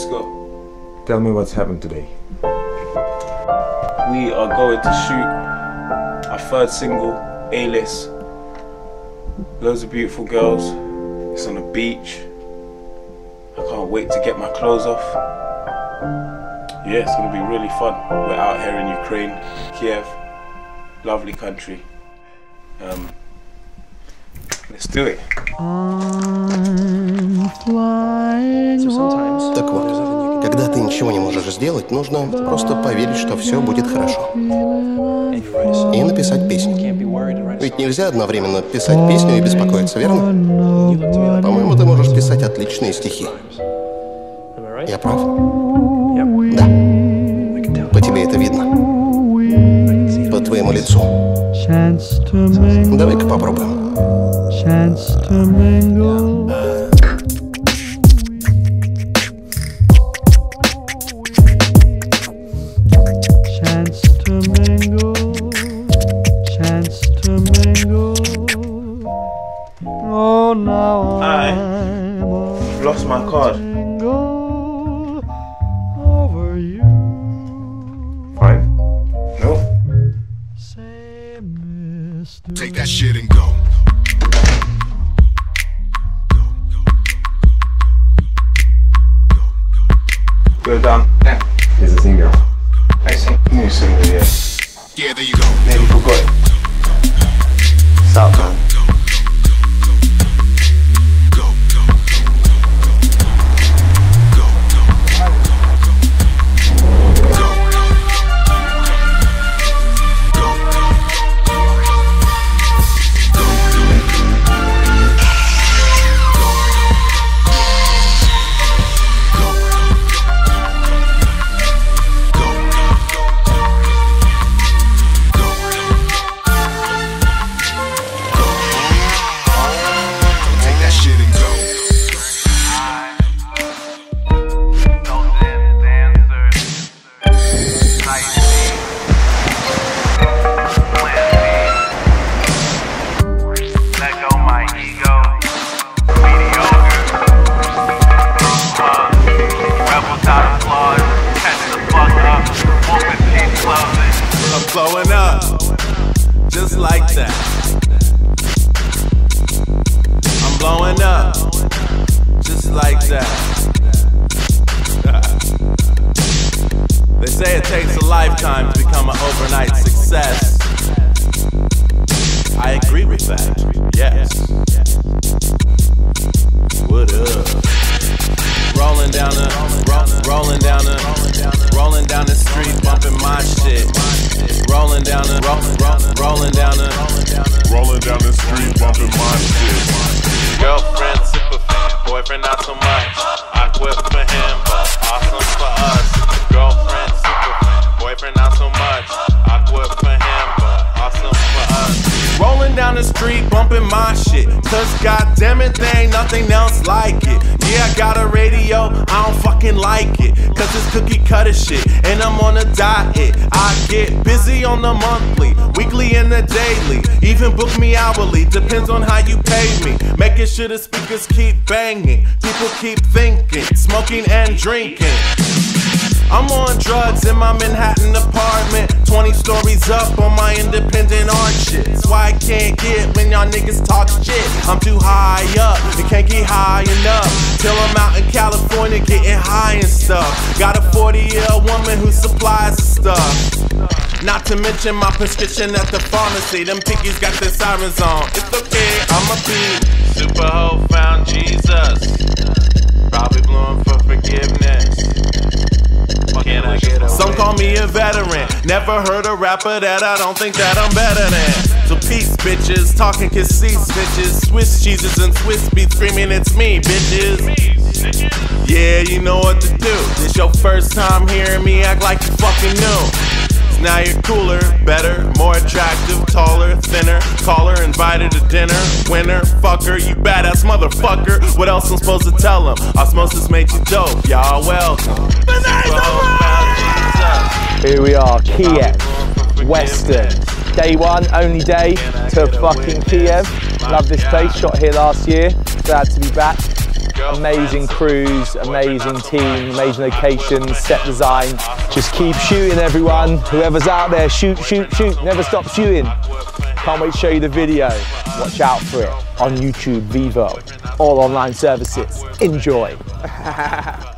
Let's go. Tell me what's happened today. We are going to shoot our third single, A-List. Loads of beautiful girls. It's on the beach. I can't wait to get my clothes off. Yeah, it's gonna be really fun. We're out here in Ukraine, Kiev, lovely country. Um, let's do it. I'm flying вот, когда ты ничего не можешь сделать, нужно просто поверить, что все будет хорошо. И написать песню. Ведь нельзя одновременно писать песню и беспокоиться, верно? По-моему, ты можешь писать отличные стихи. Я прав? Да. По тебе это видно. По твоему лицу. Давай-ка попробуем. chance to mingle. Oh, now Aye. I'm Lost my card. over you. Fine. No? Say, Take that shit and go. Go down. Yeah. It's a single. I see. New single, yeah. Yeah, there you go. Nearly forgot it. South man. Blowing up, just like that. I'm blowing up, just like that. they say it takes a lifetime to become an overnight success. I agree with that, yes. What up? Rolling down the, ro- rolling down the, rolling down the street, bumping my shit. Rolling down the, ro- ro- rolling down the, Rolling down the street, bumping my shit. girlfriend super fan, boyfriend not so much. Shit. Cause goddamn it, there ain't nothing else like it. Yeah, I got a radio, I don't fucking like it. Cause it's cookie cutter shit, and I'm on a diet. I get busy on the monthly, weekly, and the daily. Even book me hourly, depends on how you pay me. Making sure the speakers keep banging, people keep thinking, smoking and drinking. I'm on drugs in my Manhattan apartment. 20 stories up on my independent art shit. That's why I can't get when y'all niggas talk shit. I'm too high up and can't get high enough. Till I'm out in California getting high and stuff. Got a 40 year old woman who supplies the stuff. Not to mention my prescription at the pharmacy. Them piggies got their sirens on. It's okay, I'ma be. Super hoe found Jesus. Probably blowing for forgiveness. Some call me a veteran. Never heard a rapper that I don't think that I'm better than. So peace, bitches. Talking can see bitches. Swiss cheeses and Swizz Beatz screaming, it's me, bitches. Yeah, you know what to do. This your first time hearing me act like you fucking knew. Now you're cooler, better, more attractive, taller, thinner, caller, invited to dinner, winner, fucker, you badass motherfucker. What else I'm supposed to tell him? Osmosis made you dope, y'all welcome. Here we are, Kiev, WSTRN. Day one, only day to fucking Kiev. Love this place, shot here last year. Glad to be back. Amazing crews, amazing team, amazing locations, set design. Just keep shooting, everyone. Whoever's out there, shoot, shoot, shoot. Never stop shooting. Can't wait to show you the video. Watch out for it on YouTube, Vevo, all online services. Enjoy.